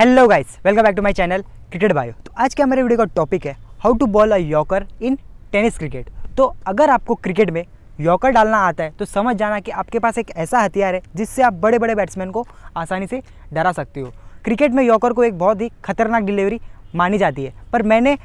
Hello guys welcome back to my channel cricket bio तो आज के हमारे वीडियो का टॉपिक है how to bowl a yorker in tennis cricket तो अगर आपको क्रिकेट में यॉकर डालना आता है तो समझ जाना कि आपके पास एक ऐसा हथियार है जिससे आप बड़े बड़े बैट्समैन को आसानी से डरा सकते हो। क्रिकेट में यॉकर को एक बहुत ही खतरनाक डिलीवरी मानी जाती है। पर मैंने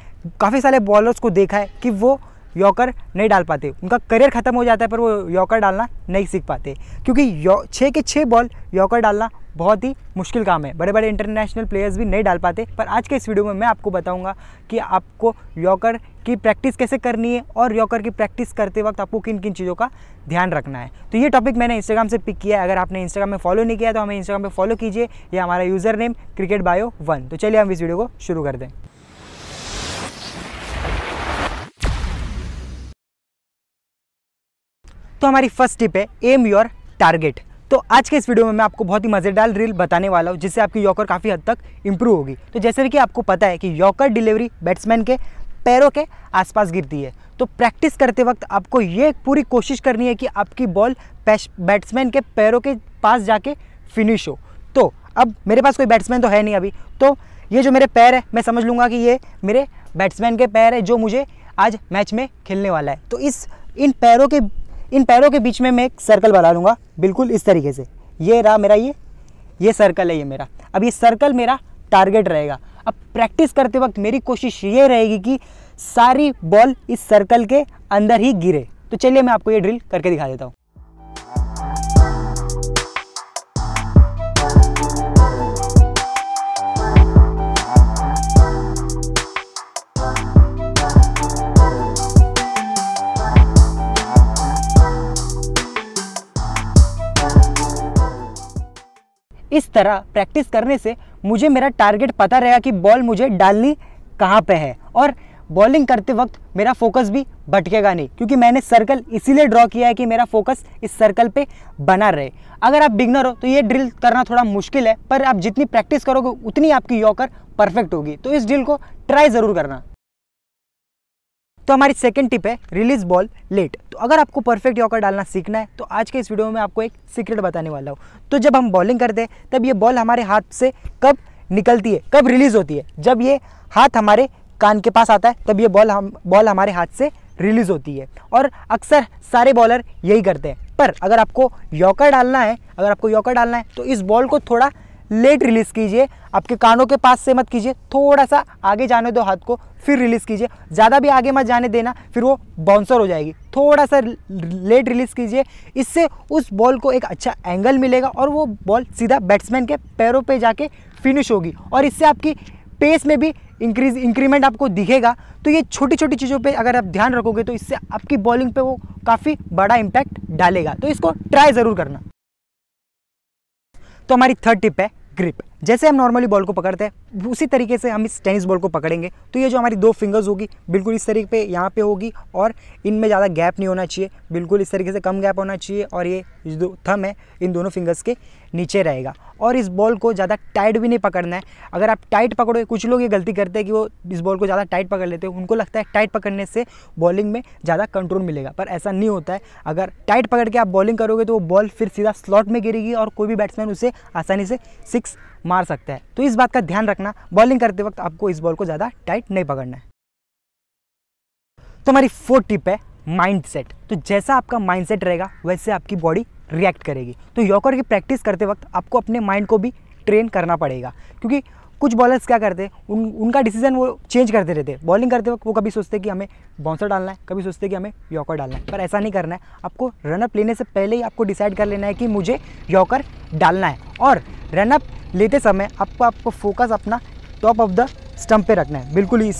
काफ़ी सारे बॉलर्स को देखा है कि वो यॉकर नहीं डाल पाते। उनका करियर ख़त्म हो जाता है, पर वो यॉकर डालना नहीं सीख पाते। क्योंकि छः के छः बॉल यॉकर डालना बहुत ही मुश्किल काम है। बड़े बड़े इंटरनेशनल प्लेयर्स भी नहीं डाल पाते। पर आज के इस वीडियो में मैं आपको बताऊँगा कि आपको यॉकर की प्रैक्टिस कैसे करनी है और यॉकर की प्रैक्टिस करते वक्त आपको किन किन चीज़ों का ध्यान रखना है। तो ये टॉपिक मैंने इंस्टाग्राम से पिक किया है। अगर आपने इंस्टाग्राम में फॉलो नहीं किया तो हमें इंस्टाग्राम पर फॉलो कीजिए। ये हमारा user name cricket bio one तो चलिए हम इस वीडियो को शुरू कर दें। तो हमारी फ़र्स्ट टिप है एम योर टारगेट तो आज के इस वीडियो में मैं आपको बहुत ही मज़ेदार रील बताने वाला हूँ, जिससे आपकी यॉकर काफ़ी हद तक इंप्रूव होगी। तो जैसे कि आपको पता है कि यॉकर डिलीवरी बैट्समैन के पैरों के आसपास गिरती है तो प्रैक्टिस करते वक्त आपको ये पूरी कोशिश करनी है कि आपकी बॉल बैट्समैन के पैरों के पास जाके फिनिश हो। तो अब मेरे पास कोई बैट्समैन तो है नहीं अभी तो ये जो मेरे पैर है, मैं समझ लूँगा कि ये मेरे बैट्समैन के पैर है, जो मुझे आज मैच में खेलने वाला है। तो इस, इन पैरों के इन पैरों के बीच में मैं एक सर्कल बना लूँगा। बिल्कुल इस तरीके से। ये रहा मेरा ये। ये सर्कल है ये मेरा। अब ये सर्कल मेरा टारगेट रहेगा। अब प्रैक्टिस करते वक्त मेरी कोशिश ये रहेगी कि सारी बॉल इस सर्कल के अंदर ही गिरे। तो चलिए मैं आपको ये ड्रिल करके दिखा देता हूँ। इस तरह प्रैक्टिस करने से मुझे मेरा टारगेट पता रहेगा कि बॉल मुझे डालनी कहाँ पे है। और बॉलिंग करते वक्त मेरा फोकस भी भटकेगा नहीं, क्योंकि मैंने सर्कल इसीलिए ड्रॉ किया है कि मेरा फोकस इस सर्कल पे बना रहे। अगर आप बिगनर हो तो ये ड्रिल करना थोड़ा मुश्किल है, पर आप जितनी प्रैक्टिस करोगे, उतनी आपकी यॉकर परफेक्ट होगी। तो इस ड्रिल को ट्राई ज़रूर करना। तो हमारी सेकंड टिप है रिलीज़ बॉल लेट तो अगर आपको परफेक्ट यॉकर डालना सीखना है तो आज के इस वीडियो में आपको एक सीक्रेट बताने वाला हूँ. तो जब हम बॉलिंग करते हैं, तब ये बॉल हमारे हाथ से कब निकलती है, कब रिलीज़ होती है? जब ये हाथ हमारे कान के पास आता है, तब ये बॉल हम बॉल हमारे हाथ से रिलीज़ होती है. और अक्सर सारे बॉलर यही करते हैं. पर अगर आपको यॉकर डालना है, अगर आपको यॉकर डालना है तो इस बॉल को थोड़ा लेट रिलीज़ कीजिए। आपके कानों के पास से मत कीजिए। थोड़ा सा आगे जाने दो हाथ को, फिर रिलीज़ कीजिए। ज़्यादा भी आगे मत जाने देना, फिर वो बाउंसर हो जाएगी। थोड़ा सा लेट रिलीज़ कीजिए। इससे उस बॉल को एक अच्छा एंगल मिलेगा और वो बॉल सीधा बैट्समैन के पैरों पर पे जाके फिनिश होगी। और इससे आपकी पेस में भी इंक्रीज इंक्रीमेंट आपको दिखेगा। तो ये छोटी छोटी चीज़ों पे अगर आप ध्यान रखोगे तो इससे आपकी बॉलिंग पे वो काफ़ी बड़ा इम्पैक्ट डालेगा। तो इसको ट्राई ज़रूर करना। तो हमारी थर्ड टिप है ग्रिप जैसे हम नॉर्मली बॉल को पकड़ते हैं, उसी तरीके से हम इस टेनिस बॉल को पकड़ेंगे। तो ये जो हमारी दो फिंगर्स होगी, बिल्कुल इस तरीके पे यहाँ पे होगी और इनमें ज़्यादा गैप नहीं होना चाहिए। बिल्कुल इस तरीके से कम गैप होना चाहिए और ये जो थम है, इन दोनों फिंगर्स के नीचे रहेगा। और इस बॉल को ज़्यादा टाइट भी नहीं पकड़ना है। अगर आप टाइट पकड़ोगे, कुछ लोग ये गलती करते हैं कि वो इस बॉल को ज़्यादा टाइट पकड़ लेते हैं, उनको लगता है टाइट पकड़ने से बॉलिंग में ज़्यादा कंट्रोल मिलेगा। पर ऐसा नहीं होता है। अगर टाइट पकड़ के आप बॉलिंग करोगे तो वो बॉल फिर सीधा स्लॉट में गिरेगी और कोई भी बैट्समैन उसे आसानी से सिक्स मार सकता है। तो इस बात का ध्यान रखना बॉलिंग करते वक्त आपको इस बॉल को ज़्यादा टाइट नहीं पकड़ना है। तो हमारी फोर्थ टिप है माइंड सेट तो जैसा आपका माइंड सेट रहेगा, वैसे आपकी बॉडी रिएक्ट करेगी। तो यॉकर की प्रैक्टिस करते वक्त आपको अपने माइंड को भी ट्रेन करना पड़ेगा। क्योंकि कुछ बॉलर्स क्या करते हैं, उन, उनका डिसीज़न वो चेंज करते रहते हैं। बॉलिंग करते वक्त वो कभी सोचते कि हमें बाउंसर डालना है, कभी सोचते कि हमें यॉकर डालना है। पर ऐसा नहीं करना है। आपको रनअप लेने से पहले ही आपको डिसाइड कर लेना है कि मुझे यॉकर डालना है। और रनअप लेते समय आपको आपको फोकस अपना टॉप ऑफ़ द स्टम्प पे रखना है। बिल्कुल ही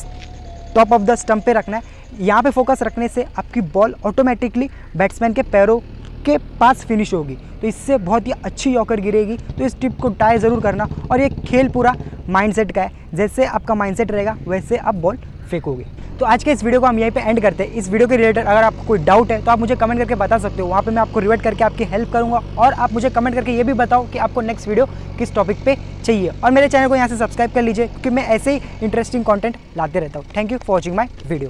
टॉप ऑफ़ द स्टम्प पे रखना है। यहाँ पे फोकस रखने से आपकी बॉल ऑटोमेटिकली बैट्समैन के पैरों के पास फिनिश होगी। तो इससे बहुत ही अच्छी यॉकर गिरेगी। तो इस टिप को ट्राई ज़रूर करना। और ये खेल पूरा माइंडसेट का है। जैसे आपका माइंडसेट रहेगा, वैसे आप बॉल फेंकोगे। तो आज के इस वीडियो को हम यहीं पे एंड करते हैं। इस वीडियो के रिलेटेड अगर आपको कोई डाउट है तो आप मुझे कमेंट करके बता सकते हो। वहाँ पे मैं आपको रिवर्ट करके आपकी हेल्प करूँगा और आप मुझे कमेंट करके ये भी बताओ कि आपको नेक्स्ट वीडियो किस टॉपिक पे चाहिए। और मेरे चैनल को यहाँ से सब्सक्राइब कर लीजिए, क्योंकि मैं ऐसे ही इंटरेस्टिंग कॉन्टेंट लाते रहता हूँ। Thank you for watching my video